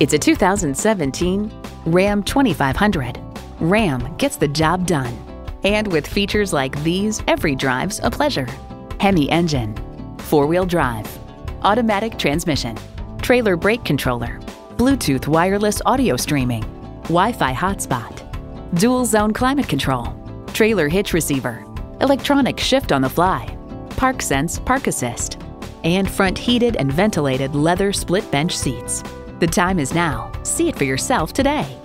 It's a 2017 Ram 2500. Ram gets the job done. And with features like these, every drive's a pleasure. Hemi engine, four-wheel drive, automatic transmission, trailer brake controller, Bluetooth wireless audio streaming, Wi-Fi hotspot, dual zone climate control, trailer hitch receiver, electronic shift on the fly, park sense park assist, and front heated and ventilated leather split bench seats. The time is now. See it for yourself today.